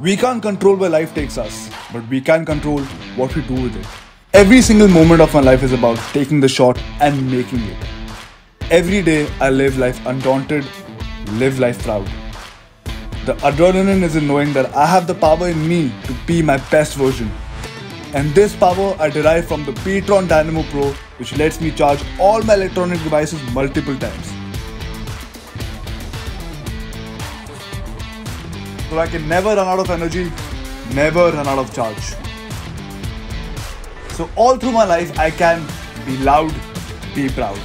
We can't control where life takes us, but we can control what we do with it. Every single moment of my life is about taking the shot and making it. Every day I live life undaunted, live life proud. The adrenaline is in knowing that I have the power in me to be my best version. And this power I derive from the pTron Dynamo Pro, which lets me charge all my electronic devices multiple times. so I can never run out of energy, never run out of charge. So, all through my life, I can be loud, be proud.